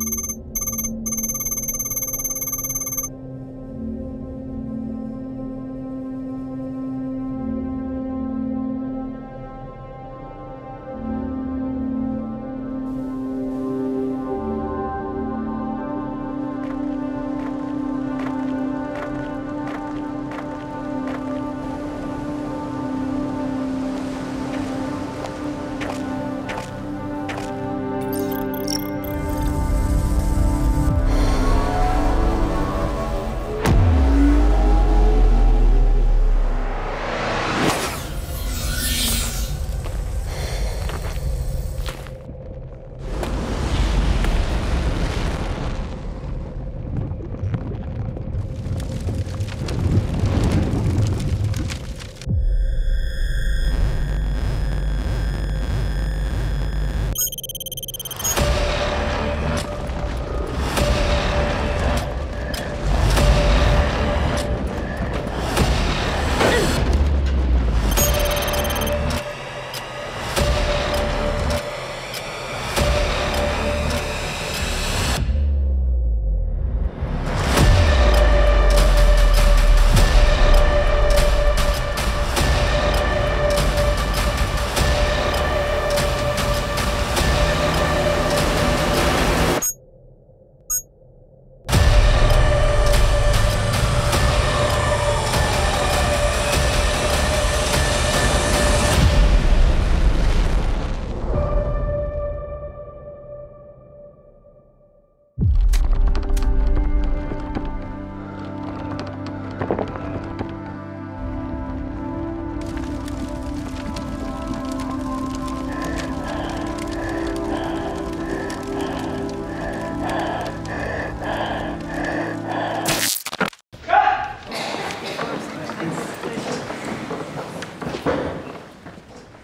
you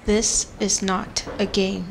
This is not a game.